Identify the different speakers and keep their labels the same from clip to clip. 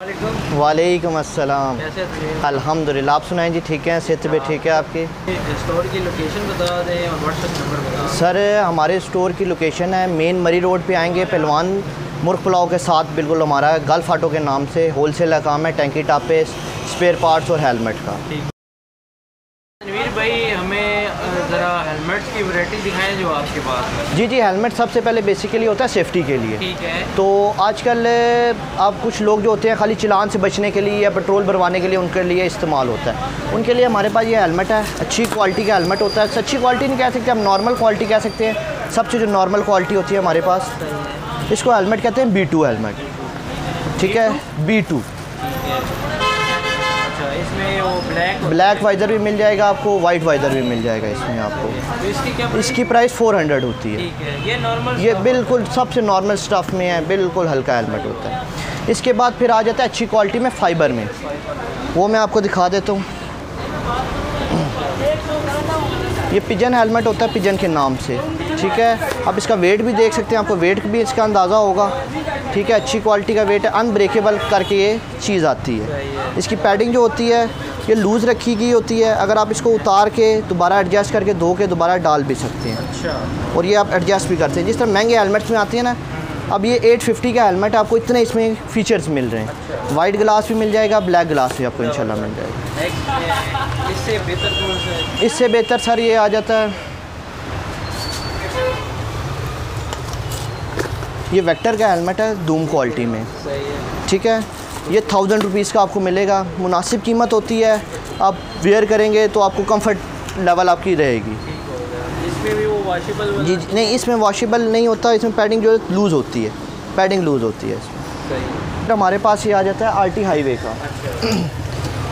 Speaker 1: वालेकुम।
Speaker 2: वालेकुम अस्सलाम। अल्हम्दुलिल्लाह आप सुनाएँ जी ठीक है? सेहत पे ठीक है आपकी?
Speaker 1: स्टोर की लोकेशन बता दें और व्हाट्सएप नंबर बता
Speaker 2: सर हमारे स्टोर की लोकेशन है मेन मरी रोड पे आएँगे पहलवान मुर्ख पुलाव के साथ बिल्कुल हमारा गल्फ आटो के नाम से होलसेल का काम है टैंकी टापे स्पेयर पार्ट्स और हेलमेट का।
Speaker 1: ठीक। भाई हमें ज़रा हेलमेट्स की वैरायटी दिखाएँ जो आपके पास है।
Speaker 2: जी जी हेलमेट सबसे पहले बेसिकली होता है सेफ्टी के लिए।
Speaker 1: ठीक है।
Speaker 2: तो आजकल आप कुछ लोग जो होते हैं खाली चलान से बचने के लिए या पेट्रोल भरवाने के लिए उनके लिए इस्तेमाल होता है। उनके लिए हमारे पास ये हेलमेट है अच्छी क्वालिटी का हेलमेट होता है। अच्छी क्वालिटी नहीं कह सकते हम नॉर्मल क्वालिटी कह सकते हैं। सबसे जो नॉर्मल क्वालिटी होती है हमारे पास। इसको हेलमेट कहते हैं बी टू हेलमेट ठीक है? बी टू
Speaker 1: वो ब्लैक
Speaker 2: ब्लैक वाइज़र भी मिल जाएगा आपको वाइट वाइज़र भी मिल जाएगा इसमें आपको।
Speaker 1: तो इसकी क्या
Speaker 2: इसकी प्राइस फोर हंड्रेड होती है।
Speaker 1: ठीक है ये नॉर्मल
Speaker 2: ये बिल्कुल सबसे नॉर्मल स्टफ़ में है बिल्कुल हल्का हेलमेट होता है। इसके बाद फिर आ जाता है अच्छी क्वालिटी में फ़ाइबर में। वो मैं आपको दिखा देता हूँ। ये पिजन हेलमेट होता है पिजन के नाम से। ठीक है? आप इसका वेट भी देख सकते हैं आपको वेट भी इसका अंदाज़ा होगा। ठीक है अच्छी क्वालिटी का वेट है अनब्रेकेबल करके ये चीज़ आती है। इसकी पैडिंग जो होती है ये लूज़ रखी गई होती है। अगर आप इसको उतार के दोबारा एडजस्ट करके धो के दोबारा डाल भी सकते हैं।
Speaker 1: अच्छा।
Speaker 2: और ये आप एडजस्ट भी करते हैं। जिस तरह महँगे हेलमेट्स में आती है ना अब ये 850 का हेलमेट आपको इतने इसमें फीचर्स मिल रहे हैं। अच्छा। वाइट ग्लास भी मिल जाएगा ब्लैक ग्लास भी आपको इंशाल्लाह मिल जाएगा।
Speaker 1: इससे बेहतर
Speaker 2: इससे सर ये आ जाता है ये वेक्टर का हेलमेट है धूम क्वालिटी में। ठीक है? ये थाउज़ेंड रुपीज़ का आपको मिलेगा। मुनासिब कीमत होती है। आप वेयर करेंगे तो आपको कंफर्ट लेवल आपकी रहेगी।
Speaker 1: इसमें भी वो वॉशेबल
Speaker 2: जी जी नहीं इसमें वॉशेबल नहीं होता। इसमें पैडिंग जो है लूज़ होती है। पैडिंग लूज़ होती है इसमें। हमारे पास ये आ जाता है आर टी हाईवे का।
Speaker 1: अच्छा।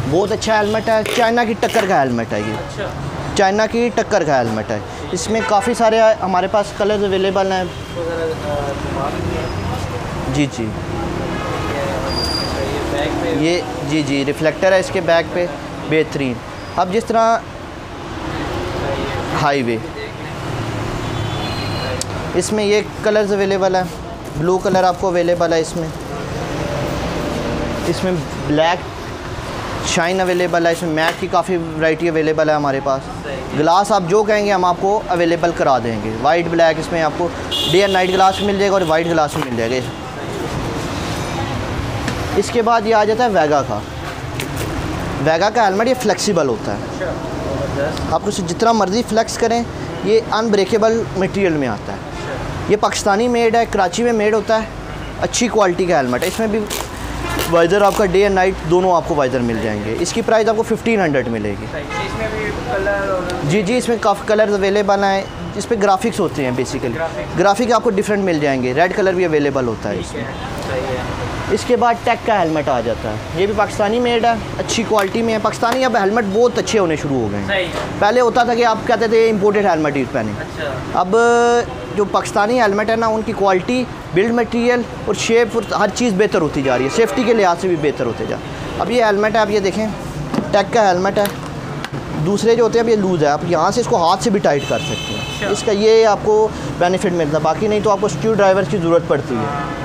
Speaker 2: बहुत अच्छा हेलमेट है। चाइना की टक्कर का हेलमेट है ये।
Speaker 1: अच्छा।
Speaker 2: चाइना की टक्कर का हेलमेट है। इसमें काफ़ी सारे हमारे पास कलर्स अवेलेबल हैं। जी जी।
Speaker 1: ये
Speaker 2: ये जी जी रिफ्लेक्टर है इसके बैक पे, बेहतरीन। अब जिस तरह हाईवे इसमें ये कलर्स अवेलेबल है। ब्लू कलर आपको अवेलेबल है इसमें। इसमें ब्लैक शाइन अवेलेबल है, इसमें मैट की काफ़ी वैरायटी अवेलेबल है हमारे पास। ग्लास आप जो कहेंगे, हम आपको अवेलेबल करा देंगे। वाइट ब्लैक इसमें आपको डे एंड नाइट ग्लास मिल जाएगा और वाइट ग्लास भी मिल जाएगा। इसके बाद ये आ जाता है वैगा का। वैगा का हेलमेट ये फ्लेक्सिबल होता है। आप उसे जितना मर्ज़ी फ्लेक्स करें, ये अनब्रेकेबल मटेरियल में आता है। ये पाकिस्तानी मेड है, कराची में मेड होता है। अच्छी क्वालिटी का हेलमेट है। इसमें भी वाइज़र आपका डे एंड नाइट दोनों आपको वाइज़र मिल जाएँगे। इसकी प्राइस आपको फिफ्टीन हंड्रेड मिलेगी।
Speaker 1: इसमें भी कलर
Speaker 2: जी जी इसमें काफ़ी कलर अवेलेबल हैं। इस पर ग्राफिक्स होते हैं बेसिकली ग्राफिक आपको डिफरेंट मिल जाएँगे। रेड कलर भी अवेलेबल होता है इसमें। इसके बाद टेक का हेलमेट आ जाता है। ये भी पाकिस्तानी मेड है अच्छी क्वालिटी में है। पाकिस्तानी अब हेलमेट बहुत अच्छे होने शुरू हो गए हैं। पहले होता था कि आप कहते थे इम्पोर्टेड हेलमेट यूज़ पहने।
Speaker 1: अच्छा।
Speaker 2: अब जो पाकिस्तानी हेलमेट है ना उनकी क्वालिटी बिल्ड मटेरियल और शेप और हर चीज़ बेहतर होती जा रही है। सेफ्टी के लिहाज से भी बेहतर होते जा अब ये हेलमेट है आप ये देखें टेक का हेलमेट है। दूसरे जो होते हैं अब ये लूज़ है। आप यहाँ से इसको हाथ से भी टाइट कर सकते हैं।
Speaker 1: अच्छा।
Speaker 2: इसका ये आपको बेनिफिट मिलता है। बाकी नहीं तो आपको स्क्रू ड्राइवर की ज़रूरत पड़ती है।
Speaker 1: हल्का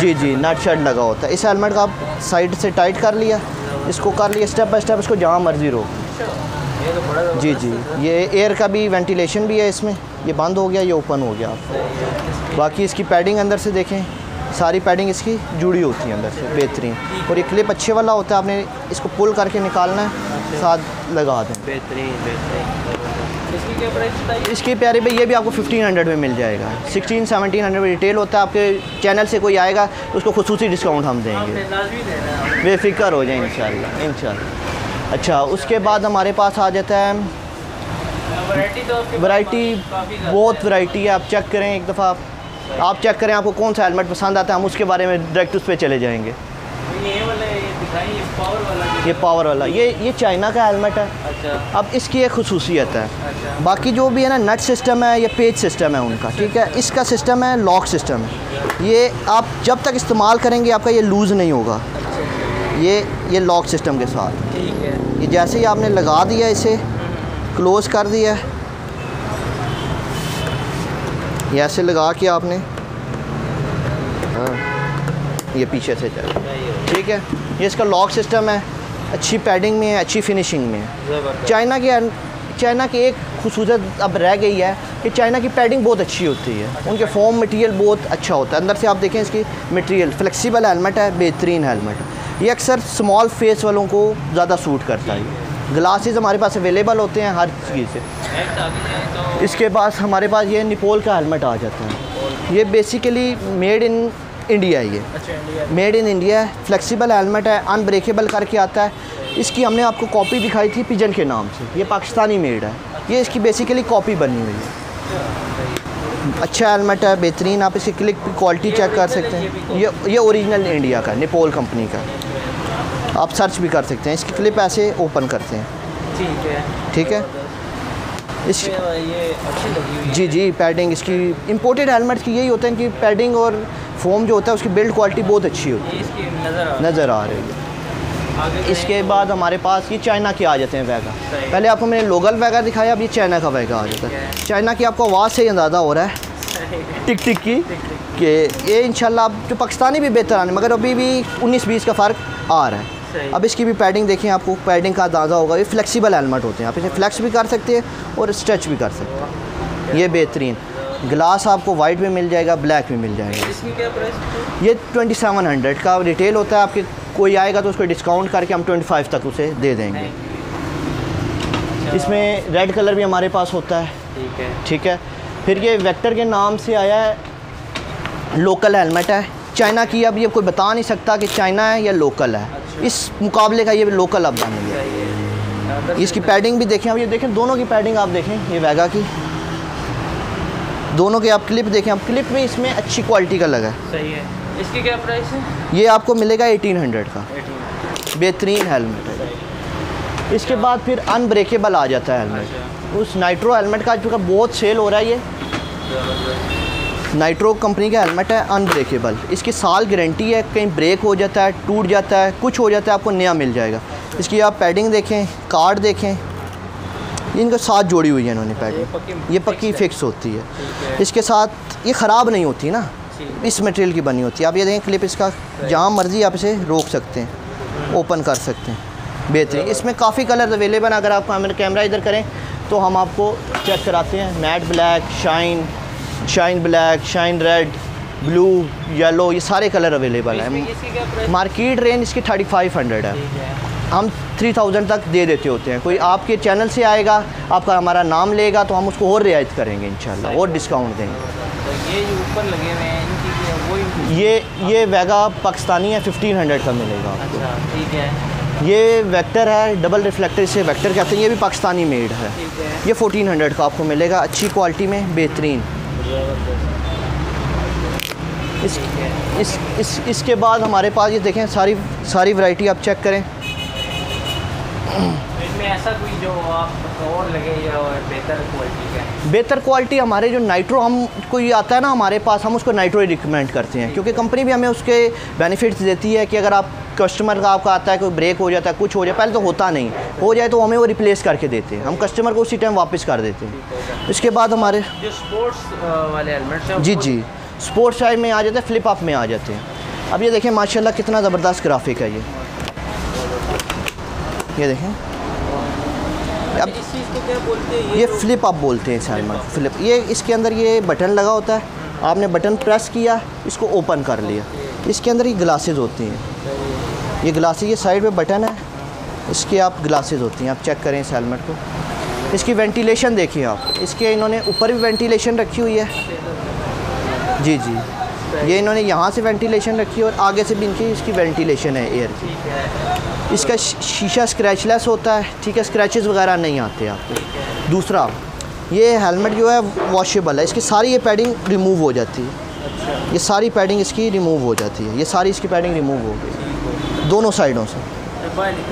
Speaker 2: जी जी नट शर्ट लगा होता है। इस हेलमेट का आप साइड से टाइट कर लिया, इसको कर लिया स्टेप बाय स्टेप इसको जहाँ मर्ज़ी रोक। जी जी, ये एयर का भी वेंटिलेशन भी है इसमें। ये बंद हो गया, ये ओपन हो गया। आप बाकी इसकी पैडिंग अंदर से देखें, सारी पैडिंग इसकी जुड़ी होती है अंदर से, बेहतरीन। और ये क्लिप अच्छे वाला होता है, आपने इसको पुल करके निकालना है, साथ लगा दें।
Speaker 1: बेहतरीन बेहतरीन। इसकी क्या प्राइस बताइए?
Speaker 2: इसकी प्यारे भाई ये भी आपको 1500 में मिल जाएगा। 16 1700 में रिटेल होता है आपके चैनल से कोई आएगा उसको खसूसी डिस्काउंट हम देंगे। बेफिक्र हो जाए इंशाल्लाह इंशाल्लाह। अच्छा उसके बाद हमारे पास आ जाता है
Speaker 1: वैरायटी तो
Speaker 2: बहुत वैरायटी है आप चेक करें एक दफ़ा। आप चेक करें आपको कौन सा हेलमेट पसंद आता है हम उसके बारे में डायरेक्ट उस पर चले जाएँगे।
Speaker 1: ये पावर वाला
Speaker 2: ये पावर वाला। ये ये चाइना का हेलमेट है।
Speaker 1: अच्छा।
Speaker 2: अब इसकी एक खसूसियत है।
Speaker 1: अच्छा।
Speaker 2: बाकी जो भी है ना नट सिस्टम है या पेज सिस्टम है उनका ठीक है? इसका सिस्टम है लॉक सिस्टम है ये आप जब तक इस्तेमाल करेंगे आपका ये लूज़ नहीं होगा। ये ये लॉक सिस्टम के साथ।
Speaker 1: ठीक है।
Speaker 2: ये जैसे ही आपने लगा दिया इसे क्लोज कर दिया। ये ऐसे लगा के आपने हाँ ये पीछे से चल। ठीक है? ये इसका लॉक सिस्टम है अच्छी पैडिंग में है अच्छी फिनिशिंग में है। चाइना की चाइना की एक खसूसियत अब रह गई है कि चाइना की पैडिंग बहुत अच्छी होती है। उनके फॉर्म मटेरियल बहुत अच्छा होता है। अंदर से आप देखें इसकी मटेरियल फ्लेक्सिबल हेलमेट है बेहतरीन हेलमेट ये अक्सर स्मॉल फेस वालों को ज़्यादा सूट करता है। ग्लासेस हमारे पास अवेलेबल होते हैं हर चीज़ से। इसके पास हमारे पास ये निपोल का हेलमेट आ जाता है। ये बेसिकली मेड इन इंडिया है ये
Speaker 1: अच्छा
Speaker 2: मेड इन इंडिया है फ्लेक्सिबल हेलमेट है अनब्रेकेबल करके आता है। इसकी हमने आपको कॉपी दिखाई थी पिजन के नाम से। ये पाकिस्तानी मेड है। ये इसकी बेसिकली कॉपी बनी हुई है। अच्छा हेलमेट है बेहतरीन आप इसकी क्लिक क्वालिटी चेक कर सकते हैं। ये ये ओरिजिनल इंडिया का निपोल कंपनी का। आप सर्च भी कर सकते हैं। इसकी क्लिप ऐसे ओपन करते हैं।
Speaker 1: ठीक है।
Speaker 2: ठीक है? इस
Speaker 1: ये अच्छी लगी हुई
Speaker 2: जी जी पैडिंग इसकी इंपोर्टेड हेलमेट की यही होता है कि पैडिंग और फोम जो होता है उसकी बिल्ड क्वालिटी बहुत अच्छी होती है। नज़र आ रही है। इसके बाद हमारे पास ये चाइना के आ जाते हैं वैगा पहले आपको मैंने लोकल वैगा दिखाया अब ये चाइना का वैगा आ जाता है। चाइना की आपको आवाज़ से ही अंदाज़ा हो रहा है। टिक टिक की। कि। ये इंशाल्लाह अब जो पाकिस्तानी भी बेहतर आने मगर अभी भी 19-20 का फ़र्क आ रहा है। अब इसकी भी पैडिंग देखें आपको पैडिंग का अंदाज़ा होगा। ये फ्लेक्सिबल हेलमेट होते हैं। आप इसे फ्लैक्स भी कर सकते हैं और स्ट्रेच भी कर सकते हैं। ये बेहतरीन। ग्लास आपको वाइट में मिल जाएगा ब्लैक में मिल जाएगा।
Speaker 1: इसकी क्या प्राइस
Speaker 2: ये ट्वेंटी सेवन हंड्रेड का रिटेल होता है आपके कोई आएगा तो उसको डिस्काउंट करके हम ट्वेंटी फाइव तक उसे दे देंगे। इसमें रेड कलर भी हमारे पास होता है।
Speaker 1: ठीक है।
Speaker 2: ठीक है। फिर ये वेक्टर के नाम से आया है लोकल हेलमेट है। चाइना की अब ये कोई बता नहीं सकता कि चाइना है या लोकल है। अच्छा। इस मुकाबले का ये लोकल अब बन गया। इसकी पैडिंग भी देखें अब ये देखें दोनों की पैडिंग आप देखें ये वैगा की। दोनों के आप क्लिप देखें आप क्लिप में इसमें अच्छी क्वालिटी का लगा है।
Speaker 1: सही है। इसकी क्या प्राइस है?
Speaker 2: ये आपको मिलेगा एटीन हंड्रेड का।
Speaker 1: 18
Speaker 2: बेहतरीन हेलमेट है। इसके बाद फिर अनब्रेकेबल आ जाता है हेलमेट उस नाइट्रो हेलमेट का जो बहुत सेल हो रहा है ये। नाइट्रो कंपनी का हेलमेट है अनब्रेकेबल इसकी साल गारंटी है कहीं ब्रेक हो जाता है टूट जाता है कुछ हो जाता है आपको नया मिल जाएगा। इसकी आप पैडिंग देखें कार्ड देखें इनके साथ जोड़ी हुई है इन्होंने पैडिंग ये पक्की फिक्स होती है। इसके साथ ये ख़राब नहीं होती ना। इस मटेरियल की बनी होती है। आप ये देखें क्लिप इसका जहाँ मर्ज़ी आप इसे रोक सकते हैं ओपन कर सकते हैं। बेहतरीन। इसमें काफ़ी कलर अवेलेबल हैं। अगर आप कैमरा कैमरा इधर करें तो हम आपको चेक कराते हैं। Matte black shine shine black shine red blue yellow ये सारे कलर अवेलेबल हैं। मार्केट रेंज इसकी थर्टी फाइव हंड्रेड है। हम थ्री थाउज़ेंड तक दे देते होते हैं। कोई आपके चैनल से आएगा आपका हमारा नाम लेगा तो हम उसको और रियायत करेंगे इंशाल्लाह और डिस्काउंट देंगे।
Speaker 1: तो ये जो ऊपर लगे हुए हैं इनकी
Speaker 2: ये ये वैगा पाकिस्तानी है फिफ्टीन हंड्रेड का मिलेगा आपको।
Speaker 1: अच्छा ठीक है।
Speaker 2: ये वेक्टर है डबल रिफ्लेक्टर इसे वेक्टर कहते हैं ये भी पाकिस्तानी मेड है।
Speaker 1: है।
Speaker 2: ये फोर्टीन हंड्रेड का आपको मिलेगा अच्छी क्वालिटी में बेहतरीन। इस इस इस इसके बाद हमारे पास ये देखें सारी सारी वैरायटी आप चेक करें।
Speaker 1: ऐसा कोई जो आप और लगे या बेहतर क्वालिटी का
Speaker 2: बेहतर क्वालिटी हमारे जो नाइट्रो हम कोई आता है ना हमारे पास हम उसको नाइट्रो ही रिकमेंड करते हैं क्योंकि कंपनी भी हमें उसके बेनिफिट्स देती है कि अगर आप कस्टमर का आपका आता है कोई ब्रेक हो जाता है कुछ हो जाए पहले तो होता नहीं। हो जाए तो हमें वो रिप्लेस करके देते हैं। हम कस्टमर को उसी टाइम वापस कर देते हैं। इसके बाद हमारे
Speaker 1: जो स्पोर्ट्स वाले हेलमेट
Speaker 2: जी जी। स्पोर्ट्स साइड में आ जाते हैं फ्लिप अप में आ जाते हैं। अब ये देखें माशाल्लाह कितना ज़बरदस्त ग्राफिक है ये। ये देखें। अब
Speaker 1: इस चीज़ को क्या बोलते हैं?
Speaker 2: ये
Speaker 1: जो-
Speaker 2: फ्लिप अप बोलते हैं इस हेलमेट फ्लिप ये इसके अंदर ये बटन लगा होता है। आपने बटन प्रेस किया इसको ओपन कर लिया। इसके अंदर ये ग्लासेस होती हैं। ये ग्लासेस ये साइड पे बटन है। इसके आप ग्लासेस होती हैं। आप चेक करें इस हेलमेट को। इसकी वेंटिलेशन देखिए आप। इसके इन्होंने ऊपर भी वेंटिलेशन रखी हुई है। जी जी। ये इन्होंने यहाँ से वेंटिलेशन रखी है और आगे से भी इनकी इसकी वेंटिलेशन है एयर की।
Speaker 1: है।
Speaker 2: इसका शीशा स्क्रैचलेस होता है ठीक है? स्क्रैचेस वगैरह नहीं आते आपको। दूसरा ये हेलमेट जो है वॉशेबल है। इसकी सारी ये पैडिंग रिमूव हो जाती है। ये सारी पैडिंग इसकी रिमूव हो जाती है। ये सारी इसकी पैडिंग रिमूव हो गई। दोनों साइडों से।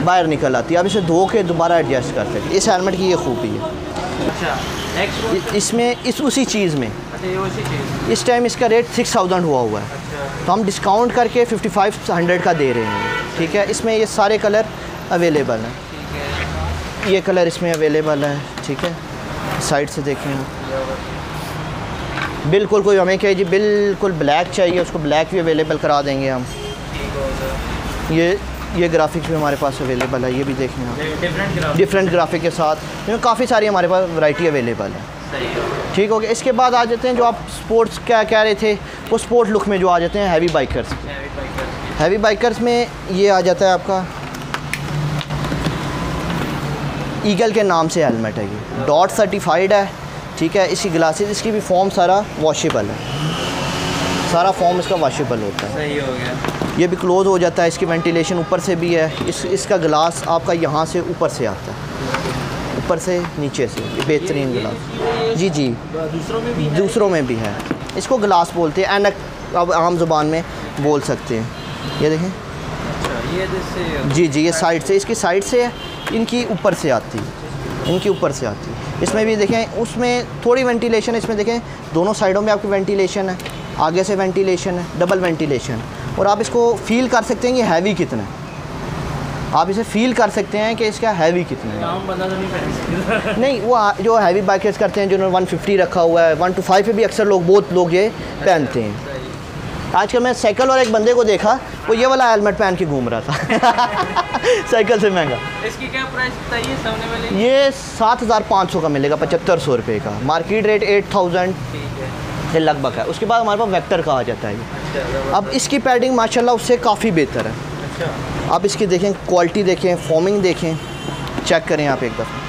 Speaker 1: बाहर निकल-
Speaker 2: आती है। आप इसे धो के दोबारा एडजस्ट कर सकते हैं। इस हेलमेट की ये खूबी है।
Speaker 1: अच्छा
Speaker 2: इसमें इस उसी चीज़ में।
Speaker 1: अच्छा
Speaker 2: इस टाइम इसका रेट सिक्स थाउज़ेंड हुआ हुआ है।
Speaker 1: अच्छा।
Speaker 2: तो हम डिस्काउंट करके फिफ्टी फाइव हंड्रेड का दे रहे हैं। ठीक है। इसमें ये सारे कलर अवेलेबल हैं।
Speaker 1: ठीक है।
Speaker 2: ये कलर इसमें अवेलेबल है ठीक है। साइड से देखें आप। बिल्कुल कोई हमें कहे जी बिल्कुल ब्लैक चाहिए उसको ब्लैक भी अवेलेबल करा देंगे हम। ये ये ग्राफिक्स भी हमारे पास अवेलेबल है ये भी देखें आप।
Speaker 1: डिफरेंट
Speaker 2: ग्राफिक के साथ काफ़ी सारी हमारे पास वैरायटी अवेलेबल है।
Speaker 1: है।
Speaker 2: ठीक हो गया। इसके बाद आ जाते हैं जो आप स्पोर्ट्स क्या कह रहे थे वो स्पोर्ट लुक में जो आ जाते हैं हैवी बाइकर्स
Speaker 1: हैवी बाइकर्स
Speaker 2: में ये आ जाता है आपका? ईगल के नाम से हेलमेट है ये। डॉट सर्टिफाइड है ठीक है? इसकी ग्लासेस इसकी भी फॉर्म सारा वॉशेबल है। सारा फॉर्म इसका वॉशेबल होता है।
Speaker 1: सही हो गया।
Speaker 2: ये भी क्लोज हो जाता है इसकी वेंटिलेशन ऊपर से भी है। इस इसका ग्लास आपका यहाँ से ऊपर से आता है। ऊपर से नीचे से बेहतरीन गिलास जी जी।
Speaker 1: दूसरों में भी है?
Speaker 2: दूसरों में भी है। इसको गिलास बोलते हैं एनक अब आम ज़ुबान में बोल सकते हैं। ये देखें।
Speaker 1: अच्छा ये
Speaker 2: जी जी ये साइड से इसकी साइड से है इनकी ऊपर से आती है। इनकी ऊपर से आती है। इसमें भी देखें उसमें थोड़ी वेंटिलेशन है इसमें देखें दोनों साइडों में आपकी वेंटिलेशन है। आगे से वेंटिलेशन है डबल वेंटिलेशन और आप इसको फील कर सकते हैं कि हैवी कितना है। आप इसे फील कर सकते हैं कि इसका हैवी कितना है।
Speaker 1: तो नहीं
Speaker 2: नहीं वो जो हैवी बाइकर्स करते हैं जिन्होंने 150 रखा हुआ है 1 टू 5 पे भी अक्सर लोग बहुत लोग ये पहनते हैं।
Speaker 1: सही
Speaker 2: आजकल मैं साइकिल और एक बंदे को देखा वो ये वाला हेलमेट पहन के घूम रहा था। साइकिल से महँगा।
Speaker 1: इसकी क्या प्राइस बताइए सामने वाले
Speaker 2: ये सात हज़ार पाँच सौ का मिलेगा पचहत्तर सौ रुपये का। मार्केट रेट एट थाउज़ेंड ये लगभग है। उसके बाद हमारे पास वेक्टर आ जाता है
Speaker 1: अच्छा
Speaker 2: अब इसकी पैडिंग माशाल्लाह उससे काफ़ी बेहतर है।
Speaker 1: अच्छा।
Speaker 2: आप इसकी देखें क्वालिटी देखें फॉर्मिंग देखें चेक करें आप एक दफ़ा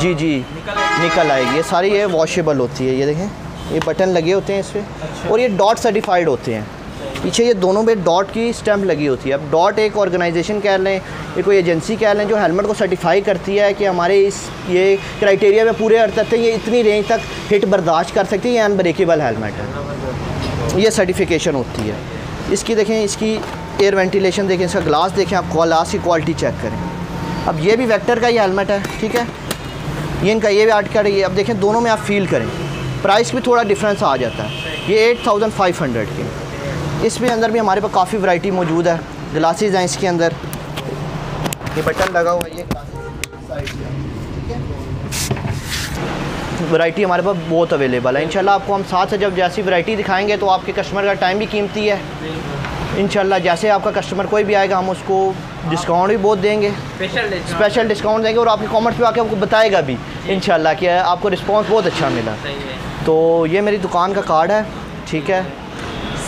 Speaker 2: जी जी।
Speaker 1: निकल आएगी।
Speaker 2: निकल आएगी। ये सारी ये वॉशेबल होती है ये देखें। ये बटन लगे होते हैं इस पर और ये डॉट सर्टिफाइड होते हैं। पीछे ये दोनों पे डॉट की स्टैंप लगी होती है। अब डॉट एक ऑर्गेनाइजेशन कह लें ये कोई एजेंसी कह लें जो हेलमेट को सर्टिफाई करती है कि हमारे इस ये क्राइटेरिया में पूरे अर्थ तक ये इतनी रेंज तक हिट बर्दाश्त कर सकती है ये अनब्रेकेबल हेलमेट है। ये सर्टिफिकेशन होती है। इसकी देखें इसकी एयर वेंटिलेशन देखें इसका ग्लास देखें आप ग्लास की क्वालिटी चेक करें। अब ये भी वेक्टर का ही हेलमेट है ठीक है? ये इनका ये भी आर्ट कार्ड है अब देखें दोनों में आप फील करें। प्राइस भी थोड़ा डिफरेंस आ जाता है। ये एट थाउज़ेंड फाइव हंड्रेड के। इसमें अंदर भी हमारे पास काफ़ी वैरायटी मौजूद है। ग्लासेस हैं इसके अंदर। ये बटन लगा हुआ ये वैरायटी हमारे पास बहुत अवेलेबल है। इंशाल्लाह आपको हम साथ से जब जैसी वैरायटी दिखाएँगे तो आपके कस्टमर का टाइम भी कीमती है। इंशाल्लाह जैसे आपका कस्टमर कोई भी आएगा, हम उसको डिस्काउंट भी बहुत देंगे।
Speaker 1: स्पेशल डिस्काउंट
Speaker 2: देंगे और आपके कमेंट्स पे आके आपको बताएगा भी इंशाल्लाह कि आपको रिस्पांस बहुत अच्छा मिला। तो ये मेरी दुकान का कार्ड है ठीक है?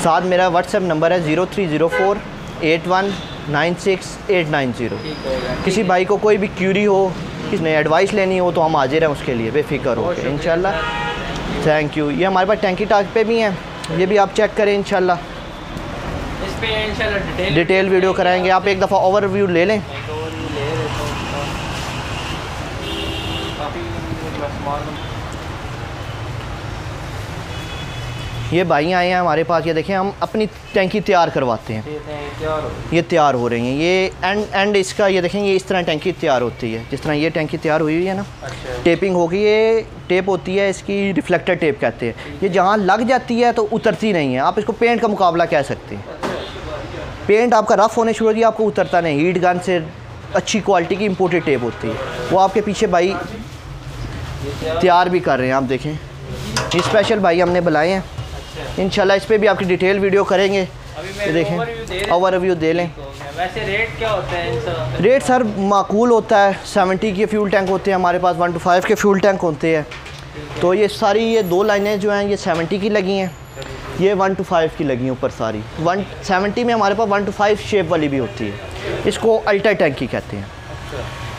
Speaker 2: साथ मेरा व्हाट्सएप नंबर है zero three zero four eight one nine six eight nine zero किसी भाई को कोई भी क्यूरी हो किसी ने एडवाइस लेनी हो तो हम हाजिर हैं उसके लिए बेफिक्र हो के
Speaker 1: शुक्रिया।
Speaker 2: थैंक यू ये हमारे पास टैंकी टाक पे भी हैं ये भी आप चेक करें
Speaker 1: इस पे डिटेल
Speaker 2: डिटेल वीडियो कराएँगे। आप एक दफ़ा ओवरव्यू ले लें। ये भाई आए हैं हमारे पास। ये देखें हम अपनी टैंकी तैयार करवाते हैं। ये तैयार हो रही हैं। ये एंड एंड इसका ये देखें ये इस तरह टैंकी तैयार होती है। जिस तरह ये टैंकी तैयार हुई हुई है ना।
Speaker 1: अच्छा।
Speaker 2: टेपिंग होगी ये टेप होती है इसकी रिफ्लेक्टर टेप कहते हैं। ये जहाँ लग जाती है तो उतरती नहीं है। आप इसको पेंट का मुकाबला कह सकते हैं। पेंट आपका रफ़ होने शुरू हो गया आपको उतरता नहीं। हीट गन से अच्छी क्वालिटी की इम्पोर्टेड टेप होती है। वो आपके पीछे भाई तैयार भी कर रहे हैं आप देखें। ये स्पेशल भाई हमने बुलाए हैं। इंशाल्लाह इस पर भी आपकी डिटेल वीडियो करेंगे।
Speaker 1: अभी
Speaker 2: ये देखें
Speaker 1: ओवरव्यू दे
Speaker 2: लें।
Speaker 1: वैसे रेट क्या होता है इन
Speaker 2: रेट सर माकूल होता है। सेवेंटी के फ्यूल टैंक होते हैं हमारे पास वन टू फाइव के फ्यूल टैंक होते हैं। तो ये सारी ये दो लाइनें जो हैं ये सेवेंटी की लगी हैं। ये वन टू फाइव की लगी ऊपर सारी। वन सेवेंटी में हमारे पास वन टू फाइव शेप वाली भी होती है। इसको अल्टर टैंक की कहते हैं।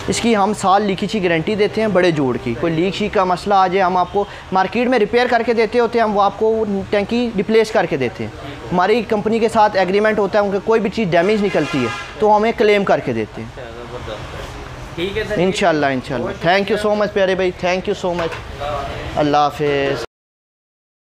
Speaker 2: इसकी हम साल लीकी की गारंटी देते हैं बड़े जोड़ की। कोई लीक शीक का मसला आ जाए हम आपको मार्केट में रिपेयर करके देते होते हैं हम वो आपको टैंकी रिप्लेस करके देते हैं। हमारी कंपनी के साथ एग्रीमेंट होता है उनके कोई भी चीज़ डैमेज निकलती है तो हमें क्लेम करके देते हैं।
Speaker 1: ठीक है
Speaker 2: इंशाल्लाह इंशाल्लाह। थैंक यू सो मच प्यारे भाई। थैंक यू सो मच अल्लाह हाफिज़।